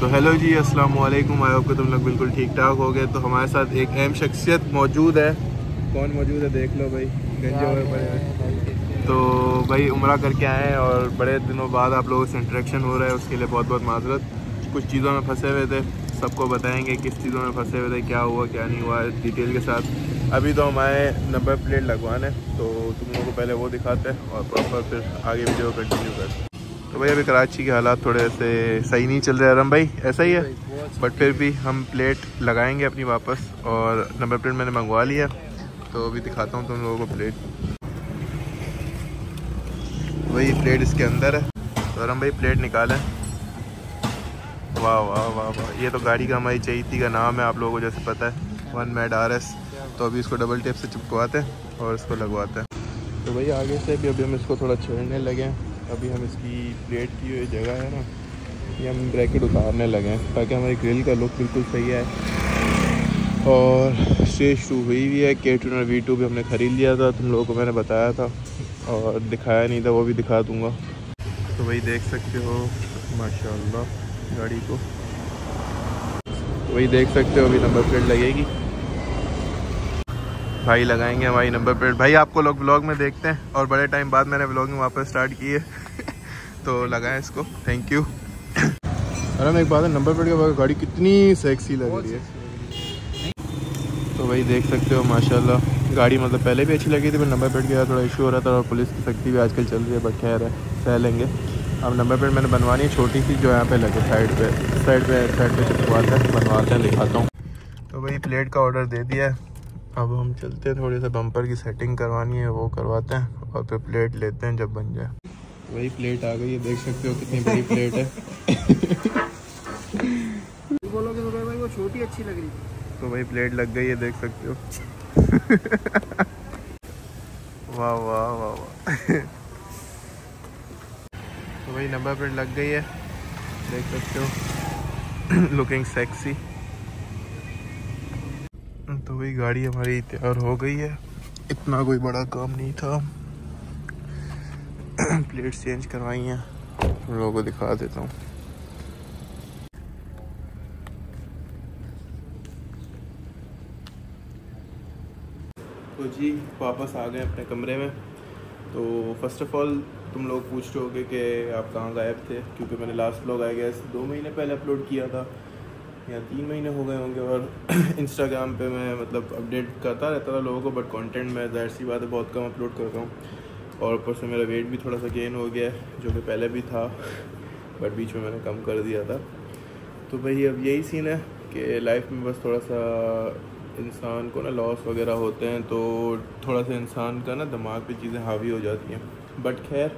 तो हेलो जी अस्सलाम वालेकुम आई होप तुम लोग बिल्कुल ठीक ठाक हो गए। तो हमारे साथ एक अहम शख्सियत मौजूद है। कौन मौजूद है? देख लो भाई। गंजे तो भाई, उम्र करके आए हैं और बड़े दिनों बाद आप लोगों से इंट्रैक्शन हो रहा है। उसके लिए बहुत बहुत माजरत। कुछ चीज़ों में फंसे हुए थे। सबको बताएँगे किस चीज़ों में फंसे हुए थे, क्या हुआ, क्या नहीं हुआ डिटेल के साथ। अभी तो हमारे नंबर प्लेट लगवाना तो तुम लोगों को पहले वो दिखाते हैं और प्रॉपर फिर आगे वीडियो कंटिन्यू करते हैं। तो भाई अभी कराची के हालात थोड़े से सही नहीं चल रहे आराम भाई ऐसा ही है। बट फिर भी हम प्लेट लगाएँगे अपनी वापस और नंबर प्लेट मैंने मंगवा लिया। तो अभी दिखाता हूँ तुम लोगों को प्लेट वही प्लेट इसके अंदर है। तो आराम भाई प्लेट निकालें। वाह वाह वाह वाह। ये तो गाड़ी का हमारी चैती का नाम है आप लोगों को जैसे पता है। वन मेड आर एस तो अभी इसको डबल टेप से चिपकवाते हैं और इसको लगवाते हैं। तो भाई आगे से भी अभी हम इसको थोड़ा छेड़ने लगे हैं। अभी हम इसकी प्लेट की जो जगह है ना, ये हम ब्रैकेट उतारने लगे हैं ताकि हमारी ग्रिल का लुक बिल्कुल सही है और स्टेज टू हुई भी है के टूनर वी टू भी हमने ख़रीद लिया था, तुम लोगों को मैंने बताया था और दिखाया नहीं था, वो भी दिखा दूँगा। तो वही देख सकते हो, माशाल्लाह, गाड़ी को। वही देख सकते हो, अभी नंबर प्लेट लगेगी। भाई लगाएँगे हमारी नंबर प्लेट भाई, आपको लोग ब्लॉग में देखते हैं और बड़े टाइम बाद मैंने ब्लॉगिंग वापस स्टार्ट की है। तो लगाएँ इसको। थैंक यू अरे, मैं एक बात है नंबर प्लेट के गाड़ी कितनी सेक्सी लग रही है। तो भाई, देख सकते हो, माशाल्लाह। गाड़ी मतलब पहले भी अच्छी लगी थी, पर नंबर प्लेट का थोड़ा इशू हो रहा था और पुलिस की सख्ती भी आजकल चल रही है बट खैर है सह लेंगे अब नंबर प्लेट मैंने बनवानी है, छोटी सी जो यहाँ पे लगे साइड पे साइड पे साइड पे चिपकवाते हैं, बनवाते हैं, दिखाता हूँ। तो भाई प्लेट का ऑर्डर दे दिया है। अब हम चलते हैं थोड़ी सा बम्पर की सेटिंग करवानी है वो करवाते हैं और फिर प्लेट लेते हैं जब बन जाए। वही प्लेट आ गई है देख सकते हो कितनी बड़ी प्लेट है। बोलोगे तो भाई वो छोटी अच्छी लग रही तो भाई प्लेट लग गई है देख सकते हो। वाह वाह वाह वाह। तो भाई नंबर प्लेट लग गई है देख सकते हो। लुकिंग सेक्सी तो भाई गाड़ी हमारी तैयार हो गई है। इतना कोई बड़ा काम नहीं था। प्लेट चेंज करवाई हैं। तुम लोगों को दिखा देता हूँ। तो जी, वापस आ गए अपने कमरे में। तो फ़र्स्ट ऑफ़ ऑल तुम लोग पूछ रहे होगे कि आप कहाँ गायब थे? क्योंकि मैंने लास्ट ब्लॉग आई गया दो महीने पहले अपलोड किया था। या तीन महीने हो गए होंगे और इंस्टाग्राम पे मैं मतलब अपडेट करता रहता था लोगों को बट कंटेंट मैं ज़ाहिर सी बात है बहुत कम अपलोड करता हूँ। और ऊपर से मेरा वेट भी थोड़ा सा गेन हो गया है, जो कि पहले भी था बट बीच में मैंने कम कर दिया था। तो भाई अब यही सीन है कि लाइफ में बस थोड़ा सा इंसान को ना लॉस वगैरह होते हैं तो थोड़ा सा इंसान का ना दिमाग पे चीज़ें हावी हो जाती हैं। बट खैर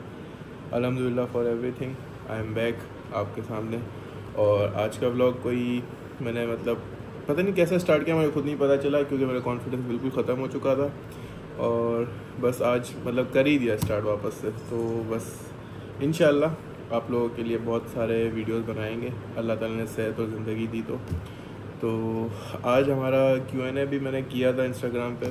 अलहमदिल्ला for everything I am back आपके सामने। और आज का ब्लॉग कोई मैंने मतलब पता नहीं कैसे स्टार्ट किया, मुझे खुद नहीं पता चला क्योंकि मेरा कॉन्फिडेंस बिल्कुल ख़त्म हो चुका था। और बस आज मतलब कर ही दिया स्टार्ट वापस से। तो बस इन आप लोगों के लिए बहुत सारे वीडियोस बनाएँगे। अल्लाह ताला ने सेहत और ज़िंदगी दी तो। तो आज हमारा क्यू एन ए भी मैंने किया था इंस्टाग्राम पे।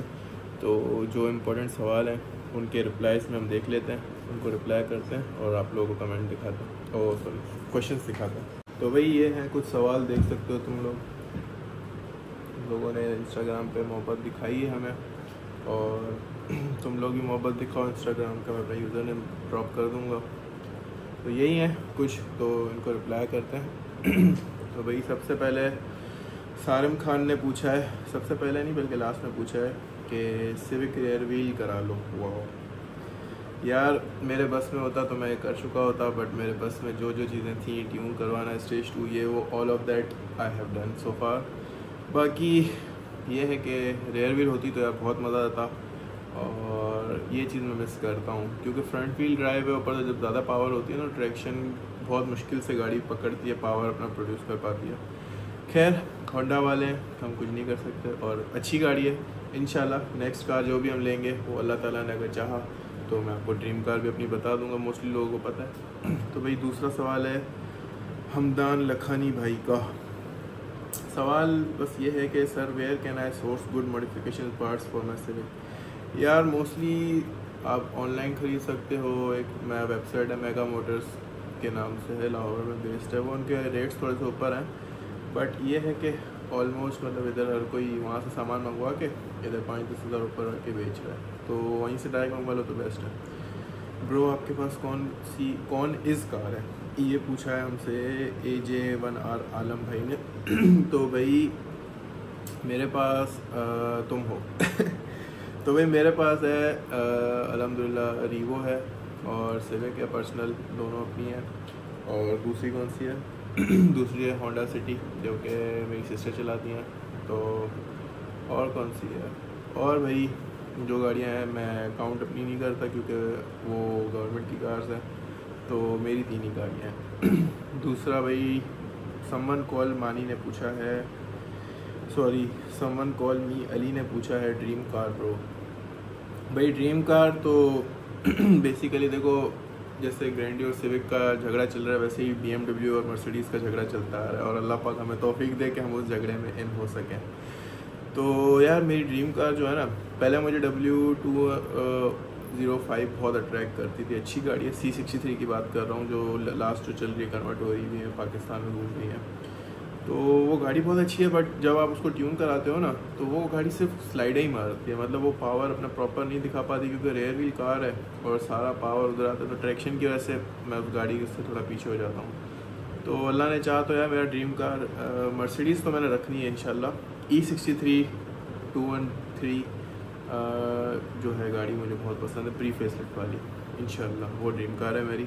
तो जो इम्पोर्टेंट सवाल हैं, उनके रिप्लाइज में हम देख लेते हैं, उनको रिप्लाई करते हैं और आप लोगों को कमेंट दिखाते हैं। और सॉरी क्वेश्चन दिखाते हैं। तो भाई ये हैं कुछ सवाल देख सकते हो तुम लोग। लोगों ने इंस्टाग्राम पे मोहब्बत दिखाई है हमें। और तुम लोग भी मोहब्बत दिखाओ इंस्टाग्राम का, मैं अपना यूज़र ने ड्रॉप कर दूँगा। तो यही है कुछ तो इनको रिप्लाई करते हैं। तो भाई सबसे पहले सारम खान ने पूछा है, सबसे पहले नहीं, बल्कि लास्ट में पूछा है कि सिविक रेयर व्हील करा लो। वाह यार, मेरे बस में होता तो मैं कर चुका होता बट मेरे बस में जो जो चीज़ें थी ट्यून करवाना स्टेज टू ये, वो all of that I have done so far बाकी ये है कि रेयर व्हील होती तो यार बहुत मज़ा आता, और ये चीज़ मैं मिस करता हूँ, क्योंकि फ्रंट व्हील ड्राइव है, ऊपर से जब ज़्यादा पावर होती है ना ट्रैक्शन बहुत मुश्किल से गाड़ी पकड़ती है पावर अपना प्रोड्यूस कर पाती है। खैर होंडा वाले, हम कुछ नहीं कर सकते, और अच्छी गाड़ी है। इन नेक्स्ट कार जो भी हम लेंगे, वो अल्लाह ताला ने अगर चाहा तो मैं आपको ड्रीम कार भी अपनी बता दूँगा मोस्टली लोगों को पता है। तो भाई दूसरा सवाल है, हमदान लखानी भाई का। सवाल बस ये है कि sir where can I source good modification parts for my Civic यार मोस्टली आप ऑनलाइन ख़रीद सकते हो। एक मैं वेबसाइट है मेगा मोटर्स के नाम से है, लाहौर में बेस्ड है। वो उनके रेट्स थोड़े से ऊपर हैं। बट ये है कि ऑलमोस्ट मतलब इधर हर कोई वहाँ से सामान मंगवा के इधर पाँच दस हज़ार ऊपर के बेच रहा है। तो वहीं से डायरेक्ट मंगवा लो तो बेस्ट है। ब्रो आपके पास कौन सी कौन इस कार है? ये पूछा है हमसे ए जे वन आर आलम भाई ने। तो भाई मेरे पास आ, तुम हो। तो भाई मेरे पास है अलहमदिल्ला रीवो है और सिविक है पर्सनल दोनों अपनी है। और दूसरी कौन सी है? दूसरी है होंडा सिटी जो कि मेरी सिस्टर चलाती हैं। तो और कौन सी है? और भाई, जो गाड़ियाँ हैं, मैं काउंट अपनी नहीं करता क्योंकि वो गवर्नमेंट की कार्स हैं। तो मेरी तीन ही गाड़ियाँ हैं। दूसरा भाई समन कॉल मानी ने पूछा है। सॉरी समन कॉल मी अली ने पूछा है ड्रीम कार प्रो भाई ड्रीम कार तो बेसिकली देखो जैसे ग्रैंडी और सिविक का झगड़ा चल रहा है, वैसे ही बीएमडब्ल्यू और मर्सिडीज़ का झगड़ा चलता आ रहा है और अल्लाह पाक हमें तोफीक दे कि हम उस झगड़े में इन हो सकें। तो यार, मेरी ड्रीम कार जो है ना, पहले मुझे डब्ल्यू टू ज़ीरो फाइव बहुत अट्रैक्ट करती थी। अच्छी गाड़ी है सी सिक्सटी थ्री की बात कर रहा हूँ, जो लास्ट जो चल रही है कन्वर्ट हो रही है, पाकिस्तान में घूम रही है। तो वो गाड़ी बहुत अच्छी है बट जब आप उसको ट्यून कराते हो ना तो वो गाड़ी सिर्फ़ स्लाइड ही मारती है। मतलब वो पावर अपना प्रॉपर नहीं दिखा पाती क्योंकि रेयर व्हील कार है और सारा पावर उधर आता है। तो ट्रैक्शन की वजह से मैं उस गाड़ी से थोड़ा पीछे हो जाता हूँ। तो अल्लाह ने चाहा तो यार मेरा ड्रीम कार मर्सिडीज़ तो मैंने रखनी है इनशाला E sixty three two one three जो है गाड़ी मुझे बहुत पसंद है प्री फेसलिफ्ट वाली। इनशाला वो ड्रीम कार है मेरी।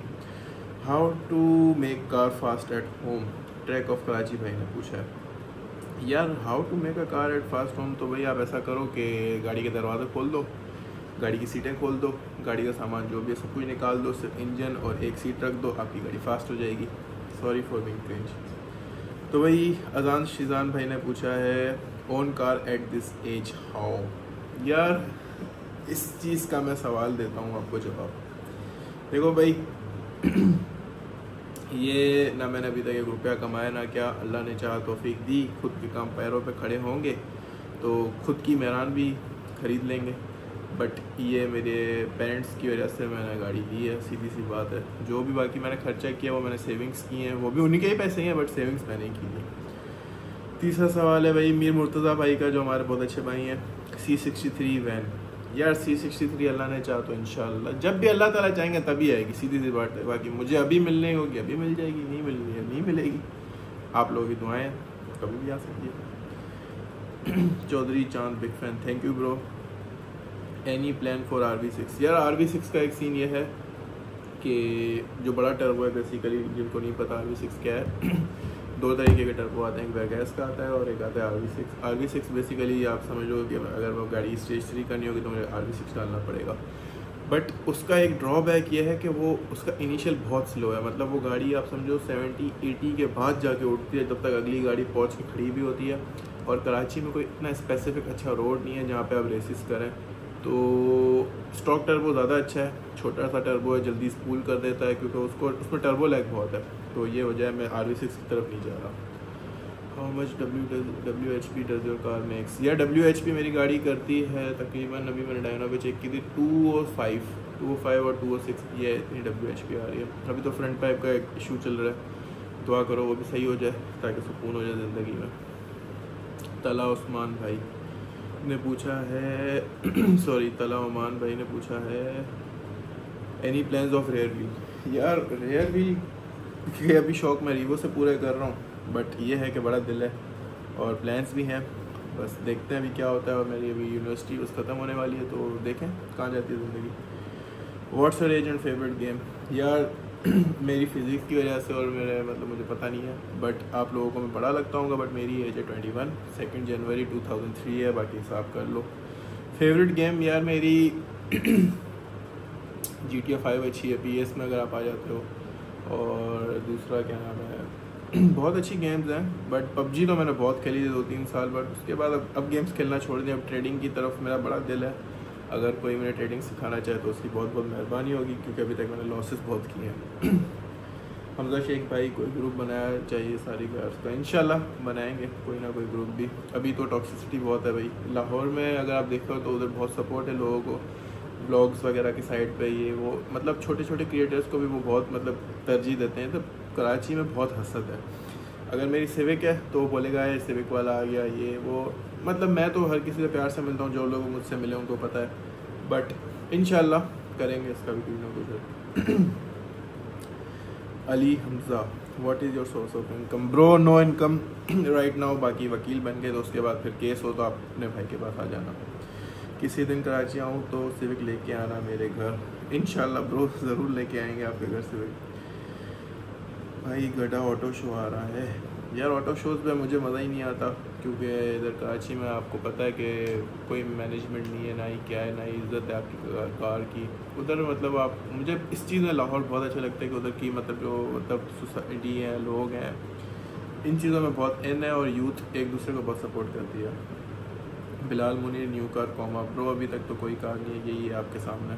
How to make car fast at home track of Karachi भाई ने पूछा है। यार how to make a car at fast home तो भाई आप ऐसा करो कि गाड़ी के दरवाजे खोल दो, गाड़ी की सीटें खोल दो, गाड़ी का सामान जो भी है सब कुछ निकाल दो, सिर्फ़ इंजन और एक सीट रख दो, आपकी गाड़ी फास्ट हो जाएगी। सॉरी फॉर बिंग क्रेंज तो भाई, अजान शिजान भाई ने पूछा है own car at this age how यार, इस चीज़ का मैं सवाल देता हूँ आपको जवाब। देखो भाई ये ना मैंने अभी तक एक रुपया कमाया, ना क्या अल्लाह ने चाह तोफीक दी, खुद के काम पैरों पे खड़े होंगे तो खुद की मेहरान भी ख़रीद लेंगे। बट ये मेरे पेरेंट्स की वजह से मैंने गाड़ी ली है, सीधी सी बात है। जो भी बाकी मैंने खर्चा किया, वो मैंने सेविंग्स की हैं, वो भी उन्हीं के ही पैसे हैं बट सेविंग्स मैंने की है। तीसरा सवाल है भाई, मीर मुर्तज़ा भाई का, जो हमारे बहुत अच्छे भाई हैं सी सिक्सटी थ्री वैन यार सी सिक्सटी थ्री अल्लाह ने चाह तो इन जब भी अल्लाह ताला चाहेंगे तभी आएगी, सीधी सी बात है। बाकी मुझे अभी मिलने होगी, अभी मिल जाएगी, नहीं मिलनी है, नहीं मिलेगी। आप लोगों की दुआएँ कभी भी आ सकती है। Chaudhry Chand big fan thank you bro any plan for R V six यार आर वी सिक्स का एक सीन ये है कि जो बड़ा टर्बो है बेसिकली जिनको नहीं पता आर वी सिक्स क्या है। दो तरीके के टर्बो आते हैं, एक वैगैस का आता है और एक आता है R V six. R V six basically आप समझ लो कि अगर वो गाड़ी स्टेज थ्री करनी होगी तो मुझे आर वी सिक्स डालना पड़ेगा। बट उसका एक ड्रॉबैक ये है कि वो, उसका इनिशियल बहुत स्लो है। मतलब वो गाड़ी आप समझो सेवेंटी एटी के बाद जाके उठती है जब तक अगली गाड़ी पहुँच के खड़ी भी होती है। और कराची में कोई इतना स्पेसिफिक अच्छा रोड नहीं है जहाँ पे आप रेसिस करें। तो स्टॉक टर्बो ज़्यादा अच्छा है, छोटा सा टर्बो है, जल्दी स्पूल कर देता है, क्योंकि उसको, उसमें टर्बो लैग बहुत है। तो ये वजह है, मैं आर वी सिक्स की तरफ़ नहीं जा रहा। How much W W H P does your car makes या डब्ल्यू एच पी मेरी गाड़ी करती है तकरीबन अभी मैंने डायना पे चेक की थी टू और फाइव टू ओ फाइव और टू ओ सिक्स ये इतनी डब्ल्यू एच पी आ रही है। अभी तो फ्रंट पाइप का एक इशू चल रहा है। दुआ करो, वो भी सही हो जाए, ताकि सुकून हो जाए ज़िंदगी में। तला उस्मान भाई ने पूछा है सॉरी तला उमान भाई ने पूछा है any plans of rear wheel यार रेयर व्हील के अभी शौक मैं रीवो से पूरे कर रहा हूँ बट ये है कि बड़ा दिल है और प्लान्स भी हैं। बस देखते हैं अभी क्या होता है और मेरी अभी यूनिवर्सिटी बस ख़त्म होने वाली है तो देखें कहाँ जाती है ज़िंदगी। What's your age and favourite game यार, मेरी फिज़िक्स की वजह से और मेरे मतलब मुझे पता नहीं है बट आप लोगों को मैं बड़ा लगता हूँ बट मेरी एज है twenty one second January two thousand three है, बाकी हिसाब कर लो। फेवरेट गेम यार मेरी जी टी फाइव अच्छी है पी एस में अगर आप आ जाते हो। और दूसरा क्या नाम है? बहुत अच्छी गेम्स हैं बट पबजी तो मैंने बहुत खेली थी दो तीन साल बट उसके बाद अब अब गेम्स खेलना छोड़ दिया। अब ट्रेडिंग की तरफ़ मेरा बड़ा दिल है। अगर कोई मैंने ट्रेडिंग सिखाना चाहे तो उसकी बहुत बहुत मेहरबानी होगी, क्योंकि अभी तक मैंने लॉसेस बहुत किए हैं। हमजा शेख भाई कोई ग्रुप बनाया चाहिए सारी कार्स का इनशाला बनाएँगे, कोई ना कोई ग्रुप भी। अभी तो टॉक्सिसिटी बहुत है भाई। लाहौर में अगर आप देखते हो तो उधर बहुत सपोर्ट है लोगों को। ब्लॉग्स वगैरह की साइड पे ये वो मतलब छोटे छोटे क्रिएटर्स को भी वो बहुत मतलब तरजीह देते हैं तो कराची में बहुत हसद है। अगर मेरी सिविक है तो वो बोलेगा, ये सिविक वाला आ गया, ये वो। मतलब मैं तो हर किसी से प्यार से मिलता हूँ, जो लोग मुझसे मिले उनको पता है। बट इन करेंगे इसका भी कुछ ना कुछ। Ali Hamza what is your source of income bro no income right now बाकी वकील बन गए तो उसके बाद फिर केस हो तो आप अपने भाई के पास आ जाना। किसी दिन कराची आऊँ तो सिविक लेके आना मेरे घर। इन ब्रो ज़रूर लेके आएँगे आपके घर सिविक भाई, गड्ढा ऑटो शो आ रहा है। यार ऑटो शोज़ पे मुझे मज़ा ही नहीं आता, क्योंकि इधर कराची में आपको पता है कि कोई मैनेजमेंट नहीं है, ना ही क्या है, ना ही इज़्ज़त है आपकी कार की। उधर मतलब आप, मुझे इस चीज़ में लाहौर बहुत अच्छा लगता है कि उधर की मतलब जो मतलब सोसाइटी है, लोग हैं, इन चीज़ों में बहुत इन है और यूथ एक दूसरे को बहुत सपोर्ट करती है। Bilal Munir new car, comma pro अभी तक तो कोई कार नहीं है, यही है आपके सामने।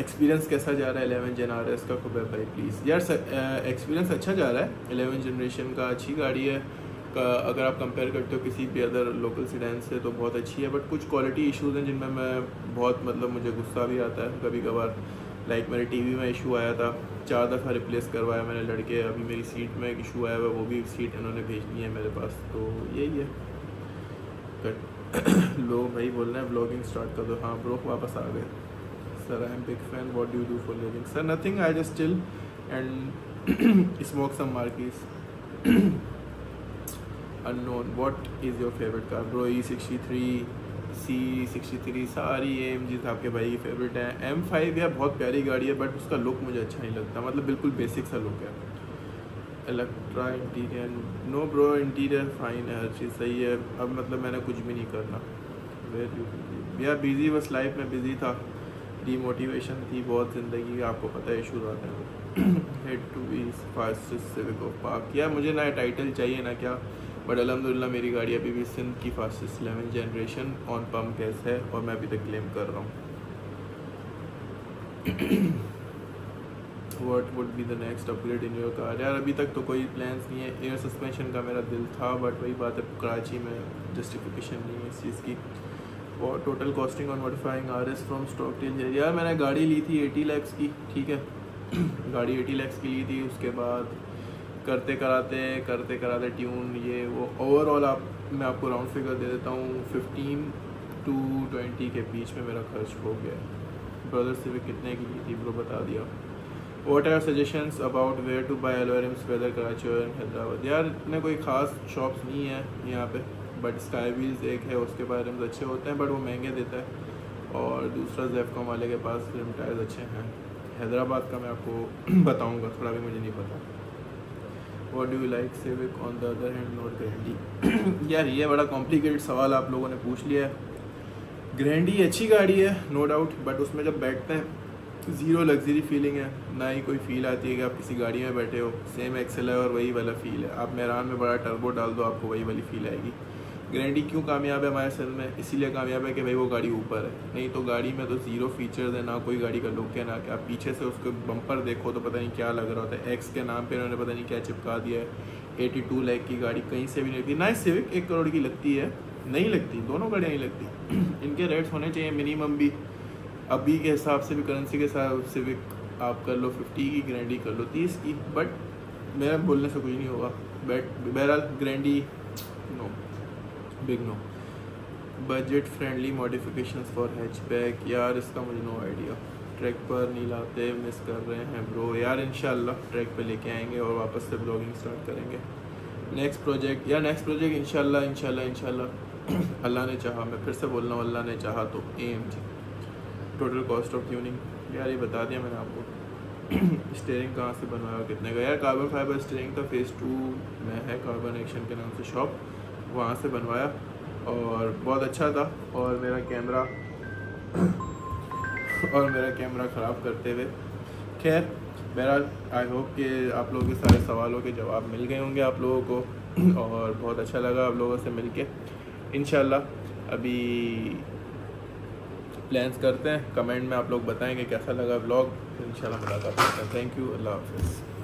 एक्सपीरियंस कैसा जा रहा है एलेवन जन आर एस का खुब भाई प्लीज़ यार एक्सपीरियंस अच्छा जा रहा है। एलेवन जनरेशन का अच्छी गाड़ी है। का, अगर आप कंपेयर करते हो किसी भी अदर लोकल सीडेंस से तो बहुत अच्छी है। बट कुछ क्वालिटी इश्यूज़ हैं जिनमें मैं बहुत मतलब मुझे गुस्सा भी आता है। कभी कभार लाइक मेरे टीवी में इशू आया था। चार दफ़ा रिप्लेस करवाया मैंने लड़के। अभी मेरी सीट में एक इशू आया हुआ वो भी सीट इन्होंने भेजनी है मेरे पास। तो यही है। लोग भाई बोल रहे हैं ब्लॉगिंग स्टार्ट कर दो। हाँ ब्रोक वापस आ गए। Sir I am big fan what do do for living sir nothing I just still and smoke some marquis anon what is your favourite car bro E sixty three C sixty three सारी M जिस आपके भाई की favourite है। M five या बहुत प्यारी गाड़ी है बट उसका लुक मुझे अच्छा नहीं लगता। मतलब बिल्कुल बेसिक सा लुक है। Electra interior no bro interior fine है, हर चीज़ सही है। अब मतलब मैंने कुछ भी नहीं करना। वेर यू यार बिज़ी बस लाइफ में बिज़ी था। डीमोटिवेशन थी बहुत ज़िंदगी आपको पता है इशूज़ आते हैं। Head to be Civic of park या मुझे ना टाइटल चाहिए, ना क्या? बट अलहमदिल्ला मेरी गाड़ी अभी भी सिंध की fastest eleven generation on pump gas है, और मैं अभी तक क्लेम कर रहा हूँ। What would be the next upgrade in your car यार, अभी तक तो कोई प्लान्स नहीं है। एयर सस्पेंशन का मेरा दिल था बट वही बात है कराची में जस्टिफिकेशन नहीं है इस चीज़ की। और total costing on modifying R S from stock tell यार, मैंने गाड़ी ली थी एटी लैक्स की, ठीक है? गाड़ी एटी लैक्स की ली थी, उसके बाद करते कराते करते कराते ट्यून ये, वो। ओवरऑल आप, मैं आपको राउंड फिगर दे देता हूँ फिफ्टीन टू ट्वेंटी के बीच में मेरा खर्च हो गया ब्रदर सिविक कितने की थी ब्रो बता दिया। What are suggestions about where to buy alloy rims whether Karachi और हैदराबाद यार, इतने कोई ख़ास शॉप्स नहीं है यहाँ पे बट स्काई व्हील्स एक है, उसके बारे में अच्छे होते हैं बट वो महँगे देता है। और दूसरा जेफकॉम वाले के पास रिम टायर्स अच्छे हैं। हैदराबाद का मैं आपको बताऊँगा, थोड़ा भी मुझे नहीं पता। What do you like Civic on the other hand not Grande यार, ये बड़ा कॉम्प्लिकेटेड सवाल आप लोगों ने पूछ लिया है। ग्रैंडी अच्छी गाड़ी है नो डाउट बट उसमें जब बैठते हैं ज़ीरो लग्जरी फीलिंग है। ना ही कोई फील आती है कि आप किसी गाड़ी में बैठे हो। सेम एक्सेल है और वही वाला फील है। आप मेहरान में बड़ा टर्बो डाल दो, आपको वही वाली फील आएगी। ग्रैंडी क्यों कामयाब है हमारे सर में? इसीलिए कामयाब है कि भाई वो गाड़ी ऊपर है। नहीं तो गाड़ी में तो ज़ीरो फीचर्स है, ना कोई गाड़ी का लुक है, ना क्या। पीछे से उसको बम्पर देखो तो पता नहीं क्या लग रहा होता है। एक्स के नाम पे इन्होंने पता नहीं क्या चिपका दिया है। एटी टू लैख की गाड़ी कहीं से भी नहीं लगती। ना सिविक एक करोड़ की लगती है। नहीं लगती। दोनों गाड़ियाँ नहीं लगती। इनके रेट्स होने चाहिए मिनिमम भी। अभी के हिसाब से भी करेंसी के साथ सिविक आप कर लो फिफ्टी की ग्रैंडी कर लो, तीस की बट मेरा बोलने से कुछ नहीं होगा। बट बहरहाल Grande no big no budget friendly modification for hatchback यार इसका मुझे नो आइडिया ट्रैक पर नहीं लाते मिस कर रहे हैं ब्रो यार इनशाला ट्रैक पे लेके आएँगे और वापस से ब्लॉगिंग स्टार्ट करेंगे। नेक्स्ट प्रोजेक्ट या नेक्स्ट प्रोजेक्ट इनशाला इनशाला इनशाला अल्लाह ने चाहा, मैं फिर से बोल रहा हूँ, अल्लाह ने चाहा तो M G. Total cost of tuning यार ये बता दिया मैंने आपको। स्टेयरिंग कहाँ से बनवाया, कितने का? यार कार्बन फाइबर स्टेयरिंग का फ़ेज़ टू में है कार्बन एक्शन के नाम से शॉप वहाँ से बनवाया और बहुत अच्छा था। और मेरा कैमरा और मेरा कैमरा ख़राब करते हुए। खैर मेरा आई होप कि आप लोगों के सारे सवालों के जवाब मिल गए होंगे आप लोगों को। और बहुत अच्छा लगा आप लोगों से मिल के इन अभी प्लान्स करते हैं। कमेंट में आप लोग बताएँगे कैसा लगा ब्लॉग इंशाल्लाह मुलाकात करते हैं। थैंक यू अल्लाह हाफिज़।